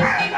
Amen.